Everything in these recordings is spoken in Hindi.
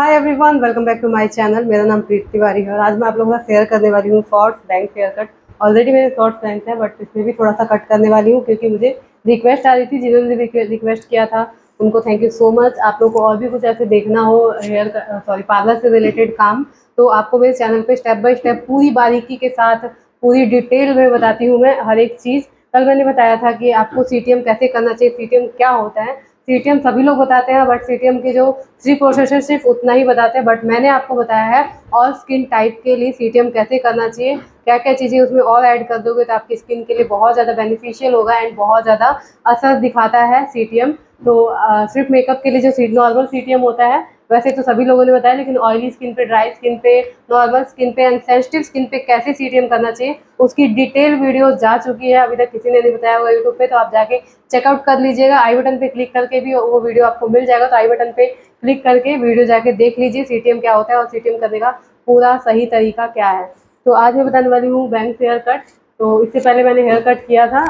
Hi everyone welcome back to my channel मेरा नाम प्रीत तिवारी है और आज मैं आप लोगों का शेयर करने वाली हूँ shorts bangs hair cut already मेरे शॉर्ट्स बैंक है बट इसमें भी थोड़ा सा कट करने वाली हूँ क्योंकि मुझे रिक्वेस्ट आ रही थी, जिन्होंने रिक्वेस्ट किया था, उनको थैंक यू सो मच आप लोग को और भी कुछ ऐसे देखना हो हेयर सॉरी पार्लर से रिलेटेड काम तो आपको मेरे चैनल पर स्टेप बाई स्टेप पूरी बारीकी के साथ, पूरी डिटेल में बताती हूँ मैं हर एक चीज़। कल मैंने बताया था कि आपको सीटीएम कैसे करना चाहिए सीटीएम क्या होता है सीटीएम सभी लोग बताते हैं बट सीटीएम के जो थ्री प्रोसेसर सिर्फ़ उतना ही बताते हैं। बट मैंने आपको बताया है ऑल स्किन टाइप के लिए सीटीएम कैसे करना चाहिए क्या क्या चीज़ें उसमें और ऐड कर दोगे तो आपकी स्किन के लिए बहुत ज़्यादा बेनिफिशियल होगा एंड बहुत ज़्यादा असर दिखाता है सीटीएम तो सिर्फ़ मेकअप के लिए जो सी नॉर्मल सीटीएम होता है वैसे तो सभी लोगों ने बताया, लेकिन ऑयली स्किन पे ड्राई स्किन पे नॉर्मल स्किन पे एंड सेंसिटिव स्किन पे कैसे सीटीएम करना चाहिए, उसकी डिटेल वीडियो जा चुकी है, अभी तक किसी ने नहीं बताया होगा यूट्यूब पे तो आप जाके चेकआउट कर लीजिएगा आई बटन पे क्लिक करके भी वो वीडियो आपको मिल जाएगा तो आई बटन पे क्लिक करके वीडियो जाके देख लीजिए सीटीएम क्या होता है और सीटीएम करने का पूरा सही तरीका क्या है। तो आज मैं बताने वाली हूँ बैंक हेयर कट तो इससे पहले मैंने हेयर कट किया था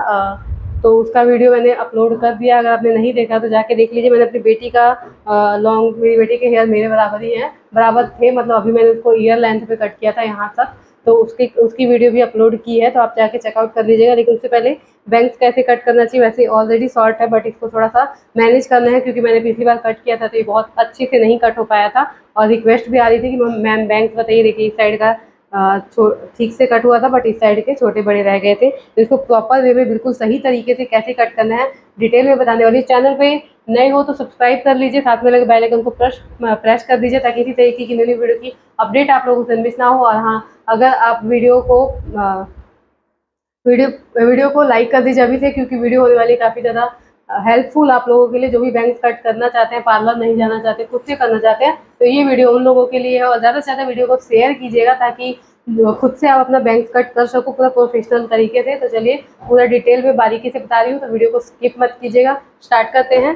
तो उसका वीडियो मैंने अपलोड कर दिया। अगर आपने नहीं देखा तो जाके देख लीजिए। मैंने अपनी बेटी का लॉन्ग मेरी बेटी के हेयर मेरे बराबर ही हैं। बराबर थे मतलब अभी मैंने उसको ईयर लेंथ पे कट किया था यहाँ तक। तो उसकी उसकी वीडियो भी अपलोड की है तो आप जाके चेकआउट कर लीजिएगा। लेकिन उससे पहले बैंक्स कैसे कट करना चाहिए, वैसे ऑलरेडी शॉर्ट है बट इसको थोड़ा सा मैनेज करना है, क्योंकि मैंने पिछली बार कट किया था तो ये बहुत अच्छे से नहीं कट हो पाया था। और रिक्वेस्ट भी आ रही थी कि मैम बैंक्स बताइए। देखिए, इस साइड का ठीक से कट हुआ था बट इस साइड के छोटे बड़े रह गए थे। तो इसको प्रॉपर वे में बिल्कुल सही तरीके से कैसे कट करना है डिटेल में बताने वाली चैनल पे नए हो तो सब्सक्राइब कर लीजिए, साथ में लगे बेल आइकन को प्रेस प्रेस कर दीजिए, ताकि इसी तरीके की नई वीडियो की अपडेट आप लोगों से मिस ना हो। और हाँ अगर आप वीडियो को वीडियो वीडियो को लाइक कर दीजिए अभी से, क्योंकि वीडियो होने वाली काफ़ी ज़्यादा हेल्पफुल आप लोगों के लिए जो भी बैंक कट करना चाहते हैं पार्लर नहीं जाना चाहते, खुद से करना चाहते हैं तो ये वीडियो उन लोगों के लिए है और ज़्यादा से ज़्यादा वीडियो को शेयर कीजिएगा ताकि खुद से आप अपना बैंक कट कर सको, पूरा प्रोफेशनल तरीके से। तो चलिए पूरा डिटेल में बारीकी से बता रही हूँ तो वीडियो को स्किप मत कीजिएगा। स्टार्ट करते हैं।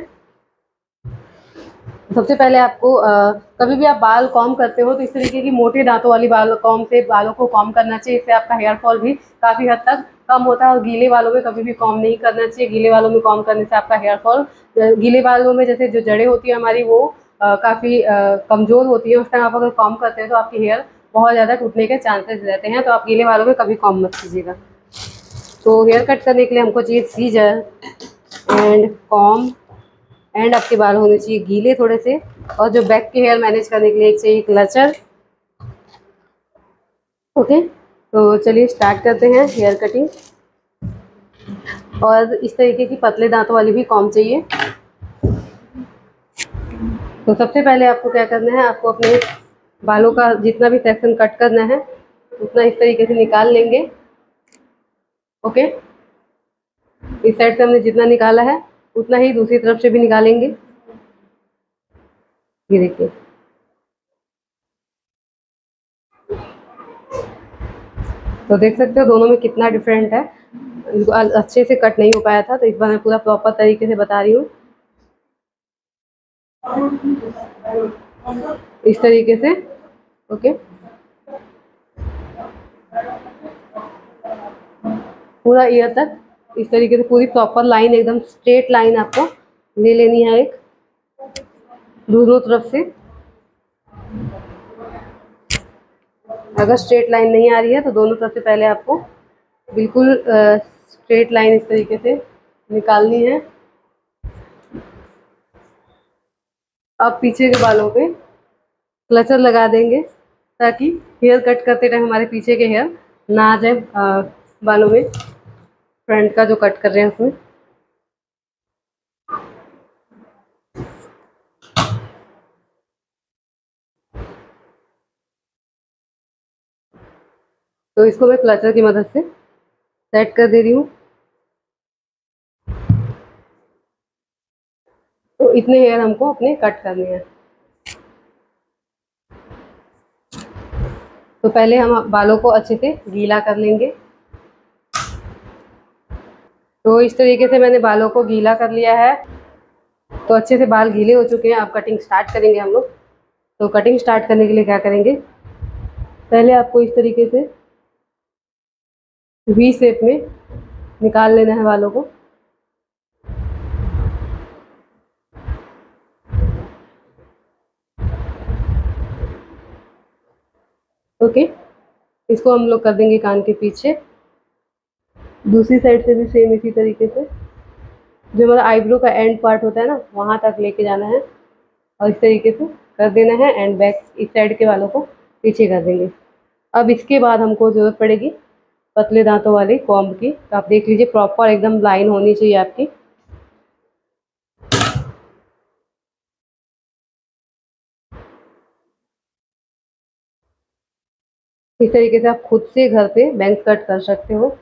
सबसे पहले आपको आ, कभी भी आप बाल कॉम करते हो तो इस तरीके की मोटे दांतों वाली बाल कॉम से बालों को कॉम करना चाहिए इससे आपका हेयर फॉल भी काफ़ी हद तक कम होता है और गीले बालों में कभी भी कॉम नहीं करना चाहिए। गीले बालों में कॉम करने से आपका हेयर फॉल गीले बालों में जैसे जो जड़ें होती है हमारी वो काफ़ी कमज़ोर होती है। उस टाइम आप अगर कॉम करते हैं तो आपकी हेयर बहुत ज़्यादा टूटने के चांसेस रहते हैं तो आप गीले बालों में कभी कॉम मत कीजिएगा। तो हेयर कट करने के लिए हमको चाहिए सीजर एंड कॉम। एंड आपके बाल होने चाहिए गीले थोड़े से और जो बैक के हेयर मैनेज करने के लिए एक चाहिए क्लचर ओके तो चलिए स्टार्ट करते हैं हेयर कटिंग और इस तरीके की पतले दांतों वाली भी कॉम चाहिए। तो सबसे पहले आपको क्या करना है, आपको अपने बालों का जितना भी सेक्शन कट करना है, उतना इस तरीके से निकाल लेंगे। ओके इस साइड से हमने जितना निकाला है उतना ही दूसरी तरफ़ से भी निकालेंगे। ये देखिए। तो देख सकते हो दोनों में कितना डिफरेंट है। अच्छे से कट नहीं हो पाया था तो इस बार मैं पूरा प्रॉपर तरीके से बता रही हूँ। इस तरीके से, ओके। पूरा ईयर तक इस तरीके से पूरी प्रॉपर लाइन एकदम स्ट्रेट लाइन आपको ले लेनी है एक। दोनों तरफ़ से। अगर स्ट्रेट लाइन नहीं आ रही है तो दोनों तरफ़ से पहले आपको बिल्कुल स्ट्रेट लाइन इस तरीके से निकालनी है। अब पीछे के बालों पे क्लचर लगा देंगे, ताकि हेयर कट करते टाइम हमारे पीछे के हेयर ना आ जाए बालों में। फ्रंट का जो कट कर रहे हैं उसमें। तो इसको मैं क्लचर की मदद से सेट कर दे रही हूँ। तो इतने हेयर हमको अपने कट करने हैं। तो पहले हम बालों को अच्छे से गीला कर लेंगे। तो इस तरीके से मैंने बालों को गीला कर लिया है। तो अच्छे से बाल गीले हो चुके हैं। अब कटिंग स्टार्ट करेंगे हम लोग। तो कटिंग स्टार्ट करने के लिए क्या करेंगे? पहले आपको इस तरीके से वी शेप में निकाल लेना है बालों को। ओके इसको हम लोग कर देंगे कान के पीछे। दूसरी साइड से भी सेम इसी तरीके से। जो हमारा आईब्रो का एंड पार्ट होता है ना, वहाँ तक लेके जाना है और इस तरीके से कर देना है एंड बैक इस साइड के वालों को पीछे कर देंगे। अब इसके बाद हमको ज़रूरत पड़ेगी पतले दांतों वाली कॉम्ब की। तो आप देख लीजिए प्रॉपर एकदम लाइन होनी चाहिए आपकी। इस तरीके से आप खुद से घर पे बैंक्स कट कर सकते हो।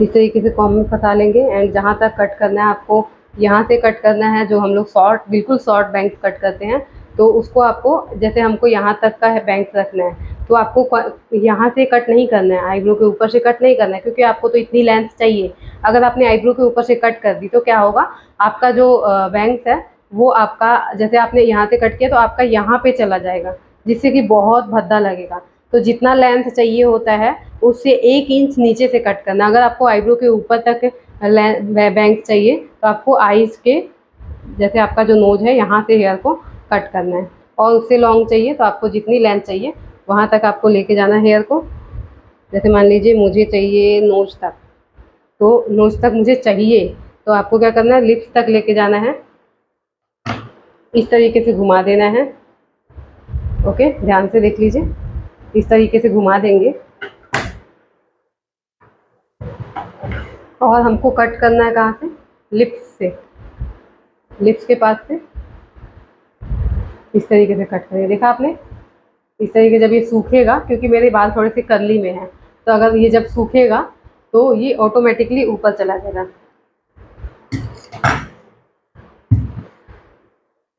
इस तरीके से कॉम में फंसा लेंगे। एंड जहाँ तक कट करना है आपको, यहाँ से कट करना है जो हम लोग शॉर्ट बिल्कुल शॉर्ट बैंक्स कट करते हैं तो उसको आपको, जैसे हमको यहाँ तक का है बैंक्स रखना है तो आपको यहाँ से कट नहीं करना है आईब्रो के ऊपर से कट नहीं करना है, क्योंकि आपको तो इतनी लेंथ चाहिए। अगर आपने आईब्रो के ऊपर से कट कर दी तो क्या होगा? आपका जो बैंक्स है, वो आपका, जैसे आपने यहाँ से कट किया तो आपका यहाँ पे चला जाएगा, जिससे कि बहुत भद्दा लगेगा। तो जितना लेंथ चाहिए होता है, उससे एक इंच नीचे से कट करना। अगर आपको आईब्रो के ऊपर तक बैंक चाहिए तो आपको आईज के, जैसे आपका जो नोज़ है, यहाँ से हेयर को कट करना है। और उससे लॉन्ग चाहिए तो आपको जितनी लेंथ चाहिए, वहाँ तक आपको लेके जाना है हेयर को। जैसे मान लीजिए, मुझे चाहिए नोज़ तक। तो नोज़ तक मुझे चाहिए तो आपको क्या करना है लिप्स तक लेके जाना है। इस तरीके से घुमा देना है। ओके ध्यान से देख लीजिए। इस तरीके से घुमा देंगे। और हमको कट करना है कहाँ से? लिप्स से। लिप्स के पास से। इस तरीके से कट करेंगे। देखा आपने? इस तरीके जब ये सूखेगा, क्योंकि मेरे बाल थोड़े से करली में हैं तो अगर ये जब सूखेगा तो ये ऑटोमेटिकली ऊपर चला जाएगा।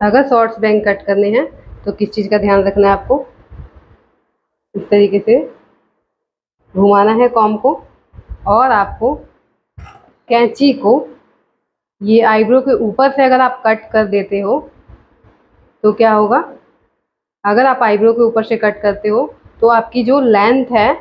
अगर शॉर्ट्स बैंक कट करने हैं तो किस चीज़ का ध्यान रखना है आपको? इस तरीके से घुमाना है कॉम को और आपको कैंची को, ये आईब्रो के ऊपर से अगर आप कट कर देते हो तो क्या होगा? अगर आप आईब्रो के ऊपर से कट करते हो तो आपकी जो लेंथ है,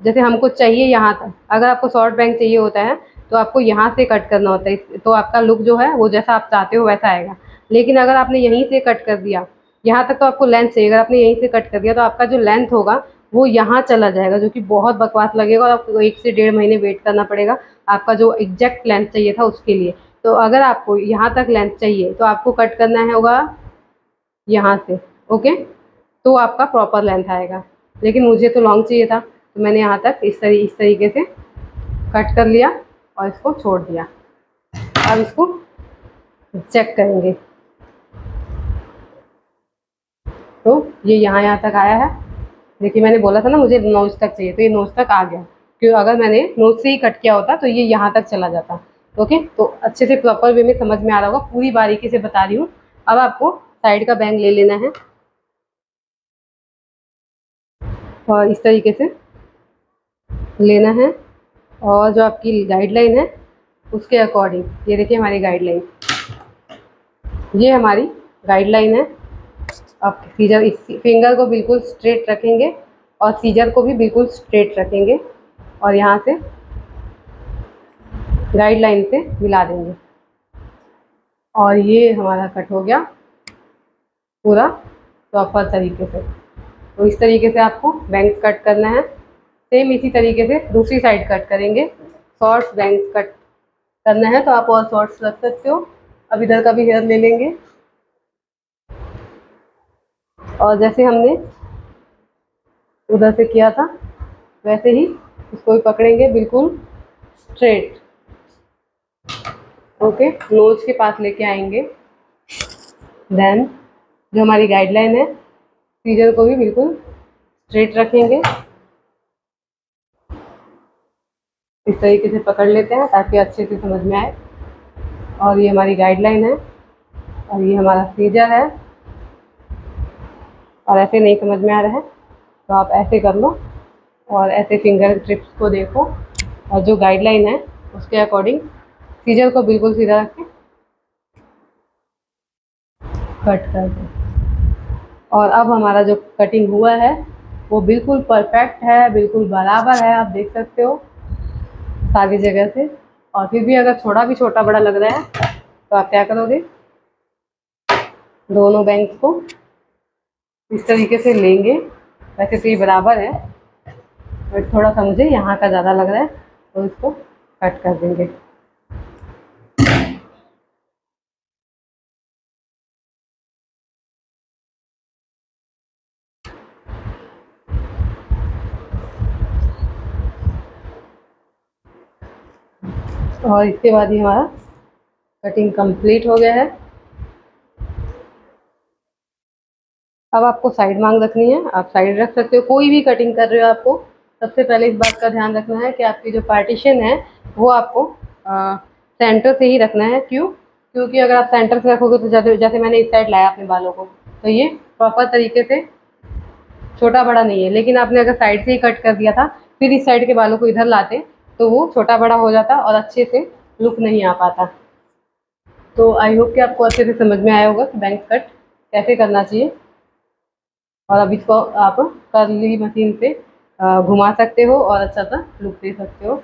जैसे हमको चाहिए यहाँ तक, अगर आपको शॉर्ट बैंक चाहिए होता है तो आपको यहाँ से कट करना होता है। तो आपका लुक जो है, वो जैसा आप चाहते हो, वैसा आएगा। लेकिन अगर आपने यहीं से कट कर दिया यहाँ तक तो आपको लेंथ चाहिए। अगर आपने यहीं से कट कर दिया तो आपका जो लेंथ होगा, वो यहाँ चला जाएगा, जो कि बहुत बकवास लगेगा और आपको एक से डेढ़ महीने वेट करना पड़ेगा। आपका जो एग्जैक्ट लेंथ चाहिए था उसके लिए। तो अगर आपको यहाँ तक लेंथ चाहिए तो आपको कट करना है होगा यहाँ से ओके तो आपका प्रॉपर लेंथ आएगा। लेकिन मुझे तो लॉन्ग चाहिए था तो मैंने यहाँ तक इस तरी, इस तरीके से कट कर लिया और इसको छोड़ दिया। अब इसको चेक करेंगे। तो ये यहाँ यहाँ तक आया है। देखिए, मैंने बोला था ना, मुझे नोज़ तक चाहिए तो ये नोज़ तक आ गया। क्यों अगर मैंने नोज़ से ही कट किया होता तो ये यहाँ तक चला जाता। ओके? तो अच्छे से प्रॉपर वे में समझ में आ रहा होगा, पूरी बारीकी से बता रही हूँ। अब आपको साइड का बैंग ले लेना है। और इस तरीके से लेना है। और जो आपकी गाइडलाइन है, उसके अकॉर्डिंग ये देखिए हमारी गाइडलाइन ये हमारी गाइडलाइन है। आप सीजर, इस फिंगर को बिल्कुल स्ट्रेट रखेंगे और सीजर को भी बिल्कुल स्ट्रेट रखेंगे और यहाँ से गाइडलाइन से मिला देंगे। और ये हमारा कट हो गया पूरा प्रॉपर तरीके से। तो इस तरीके से आपको बैंक्स कट करना है। सेम इसी तरीके से दूसरी साइड कट करेंगे। शॉर्ट्स बैंक्स कट करना है तो आप और शॉर्ट्स रख सकते हो। अब इधर का भी हेयर ले लेंगे। और जैसे हमने उधर से किया था, वैसे ही इसको भी पकड़ेंगे बिल्कुल स्ट्रेट ओके नोज़ के पास लेके आएँगे। देन जो हमारी गाइडलाइन है सीजर को भी बिल्कुल स्ट्रेट रखेंगे। इस तरीके से पकड़ लेते हैं ताकि अच्छे से समझ में आए। और ये हमारी गाइडलाइन है और ये हमारा सीजर है। और ऐसे नहीं समझ में आ रहा है तो आप ऐसे कर लो और ऐसे फिंगर ट्रिप्स को देखो और जो गाइडलाइन है, उसके अकॉर्डिंग सीजर को बिल्कुल सीधा रख। के कट कर दो। और अब हमारा जो कटिंग हुआ है, वो बिल्कुल परफेक्ट है, बिल्कुल बराबर है, आप देख सकते हो, सारी जगह से। और फिर भी अगर थोड़ा भी छोटा बड़ा लग रहा है तो आप क्या करोगे? दोनों बैंक्स को इस तरीके से लेंगे। वैसे तो ये बराबर है। बट थोड़ा सा मुझे यहाँ का ज़्यादा लग रहा है तो इसको कट कर देंगे। और इसके बाद ही हमारा कटिंग कंप्लीट हो गया है। अब आपको साइड मांग रखनी है आप साइड रख सकते हो कोई भी कटिंग कर रहे हो आपको सबसे पहले इस बात का ध्यान रखना है कि आपकी जो पार्टीशन है वो आपको आ, सेंटर से ही रखना है क्यों? क्योंकि अगर आप सेंटर से रखोगे तो जैसे जैसे मैंने इस साइड लाया अपने बालों को तो ये प्रॉपर तरीके से छोटा बड़ा नहीं है लेकिन आपने अगर साइड से ही कट कर दिया था फिर इस साइड के बालों को इधर लाते तो वो छोटा बड़ा हो जाता और अच्छे से लुक नहीं आ पाता। तो आई होप कि आपको अच्छे से समझ में आया होगा कि बैंक कट कैसे करना चाहिए। और अब इसको आप करली मशीन पे घुमा सकते हो और अच्छा सा लुक दे सकते हो।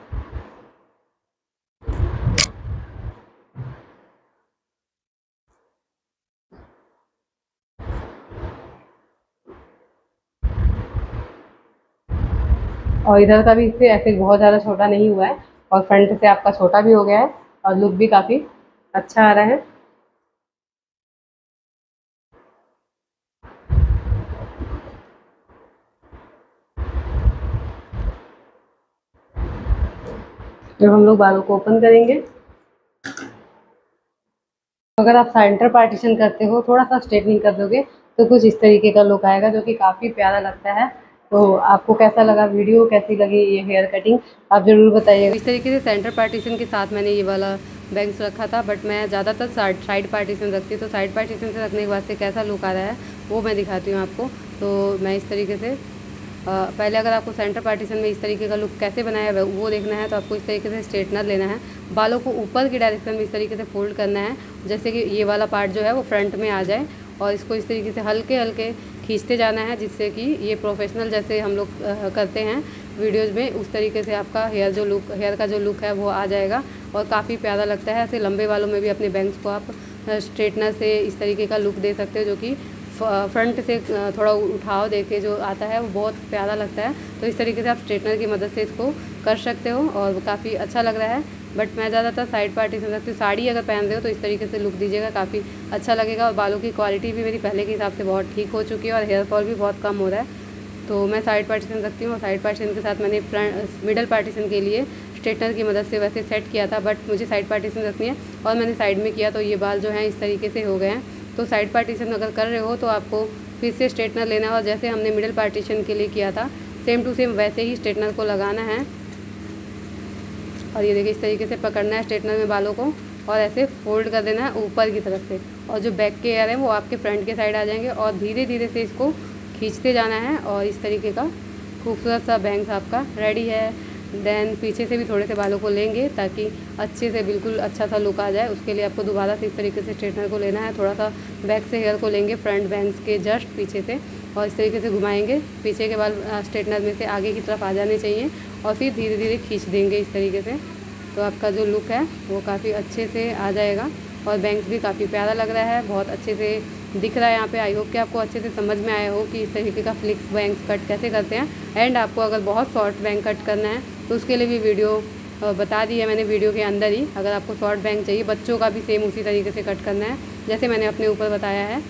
और इधर का भी इससे ऐसे बहुत ज़्यादा छोटा नहीं हुआ है और फ्रंट से आपका छोटा भी हो गया है और लुक भी काफ़ी अच्छा आ रहा है। जब हम लोग बालों को ओपन करेंगे। अगर आप सेंटर पार्टीशन करते हो थोड़ा सा स्ट्रेटनिंग कर दोगे तो कुछ इस तरीके का लुक आएगा जो कि काफ़ी प्यारा लगता है। तो आपको कैसा लगा वीडियो कैसी लगी ये हेयर कटिंग आप ज़रूर बताइएगा। इस तरीके से सेंटर पार्टीशन के साथ मैंने ये वाला बैंक्स रखा था बट मैं ज़्यादातर साइड पार्टीशन रखती हूँ। तो साइड पार्टीशन से रखने के से कैसा लुक आ रहा है, वो मैं दिखाती हूँ आपको। तो मैं इस तरीके से पहले अगर आपको सेंटर पार्टीशन में इस तरीके का लुक कैसे बनाया है, वो देखना है तो आपको इस तरीके से स्ट्रेटनर लेना है। बालों को ऊपर की डायरेक्शन में इस तरीके से फोल्ड करना है, जैसे कि ये वाला पार्ट जो है, वो फ्रंट में आ जाए और इसको इस तरीके से हल्के हल्के खींचते जाना है, जिससे कि ये प्रोफेशनल जैसे हम लोग करते हैं वीडियोज़ में, उस तरीके से आपका हेयर जो लुक हेयर का जो लुक है, वो आ जाएगा और काफ़ी प्यारा लगता है। ऐसे लंबे वालों में भी अपने बैंक्स को आप स्ट्रेटनर से इस तरीके का लुक दे सकते हो, जो कि फ्रंट से थोड़ा उठाव देके जो आता है, वो बहुत प्यारा लगता है। तो इस तरीके से आप स्ट्रेटनर की मदद से इसको कर सकते हो और काफ़ी अच्छा लग रहा है। बट मैं ज़्यादातर साइड पार्टी से रखती हूँ। साड़ी अगर पहन रहे हो तो इस तरीके से लुक दीजिएगा, काफ़ी अच्छा लगेगा और बालों की क्वालिटी भी मेरी पहले के हिसाब से बहुत ठीक हो चुकी है और हेयर फॉल भी बहुत कम हो रहा है। तो मैं साइड पार्टीशन रखती हूँ और साइड पार्टीशन के साथ मैंने फ्रंट मिडल पार्टीशन के लिए स्ट्रेटनर की मदद से वैसे सेट किया था बट मुझे साइड पार्टीशन रखनी है और मैंने साइड में किया तो ये बाल जो हैं इस तरीके से हो गए हैं। तो साइड पार्टीशन अगर कर रहे हो तो आपको फिर से स्ट्रेटनर लेना है और जैसे हमने मिडिल पार्टीशन के लिए किया था सेम टू सेम वैसे ही स्ट्रेटनर को लगाना है। और ये देखिए इस तरीके से पकड़ना है स्ट्रेटनर में बालों को और ऐसे फोल्ड कर देना है ऊपर की तरफ़ से। और जो बैक के एयर है वो आपके फ्रंट के साइड आ जाएँगे और धीरे धीरे से इसको खींचते जाना है और इस तरीके का खूबसूरत सा बैंक्स आपका रेडी है। देन पीछे से भी थोड़े से बालों को लेंगे ताकि अच्छे से बिल्कुल अच्छा सा लुक आ जाए। उसके लिए आपको दोबारा से इस तरीके से स्ट्रेटनर को लेना है। थोड़ा सा बैक से हेयर को लेंगे फ्रंट बैंक्स के जस्ट पीछे से और इस तरीके से घुमाएँगे। पीछे के बाल स्ट्रेटनर में से आगे की तरफ़ आ जाने चाहिए और फिर धीरे धीरे खींच देंगे इस तरीके से। तो आपका जो लुक है वो काफ़ी अच्छे से आ जाएगा और बैंक्स भी काफ़ी प्यारा लग रहा है। बहुत अच्छे से दिख रहा है यहाँ पे। आई होप कि आपको अच्छे से समझ में आया हो कि इस तरीके का फ्लिक्स बैंक कट कैसे करते हैं। एंड आपको अगर बहुत शॉर्ट बैंक कट करना है तो उसके लिए भी वीडियो बता दी है मैंने वीडियो के अंदर ही। अगर आपको शॉर्ट बैंक चाहिए, बच्चों का भी सेम उसी तरीके से कट करना है, जैसे मैंने अपने ऊपर बताया है।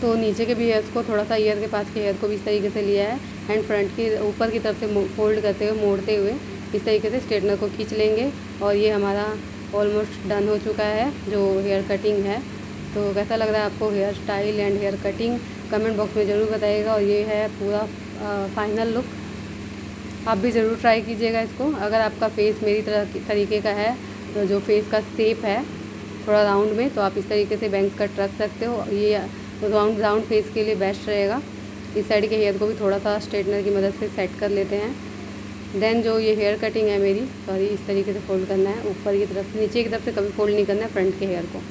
तो नीचे के भी हेयर्स को, थोड़ा सा ईयर के पास के हेयर को भी इस तरीके से लिया है। एंड फ्रंट की, ऊपर की तरफ़ से फोल्ड करते हुए, मोड़ते हुए, इस तरीके से स्ट्रेटनर को खींच लेंगे। और ये हमारा ऑलमोस्ट डन हो चुका है, जो हेयर कटिंग है। तो कैसा लग रहा है आपको hair style and hair cutting? Comment box में ज़रूर बताइएगा और ये है पूरा फाइनल लुक आप भी ज़रूर ट्राई कीजिएगा इसको। अगर आपका फेस मेरी तरह तरीके का है तो जो फेस का सेप है, थोड़ा राउंड में तो आप इस तरीके से बैंक कट रख सकते हो। ये राउंड राउंड फेस के लिए बेस्ट रहेगा। इस साइड के हेयर को भी थोड़ा सा स्ट्रेटनर की मदद से सेट कर लेते हैं। देन जो ये हेयर कटिंग है मेरी सॉरी इस तरीके से फोल्ड करना है। ऊपर की तरफ़, नीचे की तरफ़ से कभी फोल्ड नहीं करना है फ्रंट के हेयर को।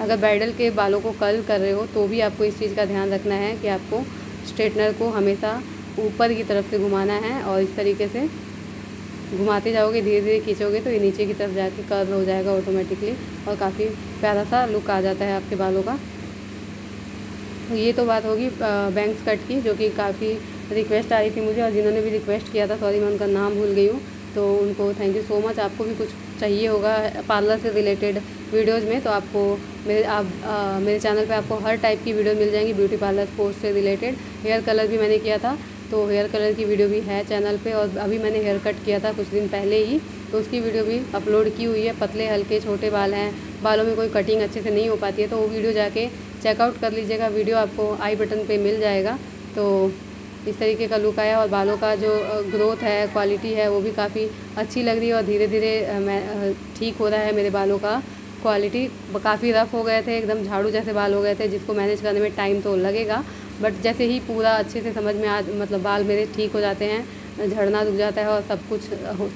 अगर ब्राइडल के बालों को कर्ल कर रहे हो तो भी आपको इस चीज़ का ध्यान रखना है कि आपको स्ट्रेटनर को हमेशा ऊपर की तरफ़ से घुमाना है और इस तरीके से घुमाते जाओगे धीरे धीरे खींचोगे तो ये नीचे की तरफ़ जाके कर्व हो जाएगा ऑटोमेटिकली और काफ़ी प्यारा सा लुक आ जाता है आपके बालों का। तो ये तो बात होगी बैंक्स कट की, जो कि काफ़ी रिक्वेस्ट आई थी मुझे और जिन्होंने भी रिक्वेस्ट किया था सॉरी मैं उनका नाम भूल गई हूँ तो उनको थैंक यू सो मच आपको भी कुछ चाहिए होगा पार्लर से रिलेटेड वीडियोज़ में तो आपको मेरे आप आ, मेरे चैनल पे आपको हर टाइप की वीडियो मिल जाएँगी ब्यूटी पार्लर कोर्स से रिलेटेड। हेयर कलर भी मैंने किया था तो हेयर कलर की वीडियो भी है चैनल पे और अभी मैंने हेयर कट किया था कुछ दिन पहले ही तो उसकी वीडियो भी अपलोड की हुई है। पतले हल्के छोटे बाल हैं बालों में कोई कटिंग अच्छे से नहीं हो पाती है तो वो वीडियो जाके चेकआउट कर लीजिएगा वीडियो आपको आई बटन पर मिल जाएगा। तो इस तरीके का लुक आया और बालों का जो ग्रोथ है क्वालिटी है वो भी काफ़ी अच्छी लग रही है और धीरे धीरे मैं ठीक हो रहा है मेरे बालों का। क्वालिटी काफ़ी रफ़ हो गए थे, एकदम झाड़ू जैसे बाल हो गए थे, जिसको मैनेज करने में टाइम तो लगेगा। बट जैसे ही पूरा अच्छे से समझ में आ मतलब बाल मेरे ठीक हो जाते हैं, झड़ना रुक जाता है और सब कुछ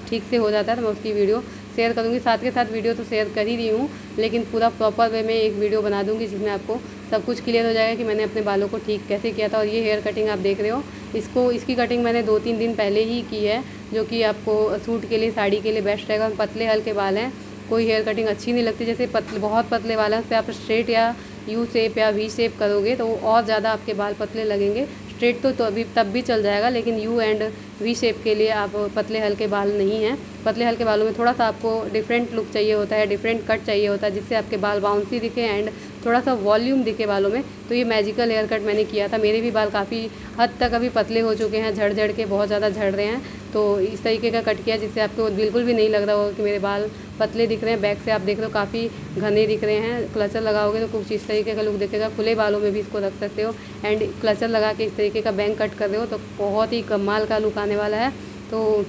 ठीक से हो जाता है तो मैं उसकी वीडियो शेयर करूँगी। साथ के साथ वीडियो तो शेयर कर ही रही हूँ, लेकिन पूरा प्रॉपर वे में एक वीडियो बना दूँगी जिसमें आपको सब कुछ क्लियर हो जाएगा कि मैंने अपने बालों को ठीक कैसे किया था। और ये हेयर कटिंग आप देख रहे हो, इसको, इसकी कटिंग मैंने दो तीन दिन पहले ही की है, जो कि आपको सूट के लिए, साड़ी के लिए बेस्ट रहेगा। पतले हल्के बाल हैं कोई हेयर कटिंग अच्छी नहीं लगती जैसे पतले बहुत पतले वाला उस पर आप स्ट्रेट या यू शेप या वी शेप करोगे तो और ज़्यादा आपके बाल पतले लगेंगे। स्ट्रेट तो, तो अभी तब भी चल जाएगा लेकिन यू एंड वी शेप के लिए आप पतले हल्के बाल नहीं हैं। पतले हल्के बालों में थोड़ा सा आपको डिफरेंट लुक चाहिए होता है डिफरेंट कट चाहिए होता है जिससे आपके बाल बाउंसी दिखे एंड थोड़ा सा वॉल्यूम दिखे बालों में तो ये मैजिकल हेयर कट मैंने किया था। मेरे भी बाल काफ़ी हद तक अभी पतले हो चुके हैं झड़ झड़ के बहुत ज़्यादा झड़ रहे हैं। तो इस तरीके का कट किया जिससे आपको बिल्कुल भी नहीं लग रहा होगा कि मेरे बाल पतले दिख रहे हैं। बैक से आप देख रहे हो काफ़ी घने दिख रहे हैं। क्लचर लगाओगे तो कुछ इस तरीके का लुक दिखेगा। खुले बालों में भी इसको रख सकते हो। एंड क्लचर लगा के इस तरीके का बैंक कट कर रहे हो तो बहुत ही कमाल का लुक आने वाला है। तो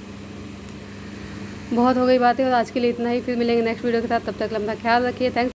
बहुत हो गई बातें और आज के लिए इतना ही। फिर मिलेंगे नेक्स्ट वीडियो के साथ। तब तक लंबा ख्याल रखिए। थैंक्स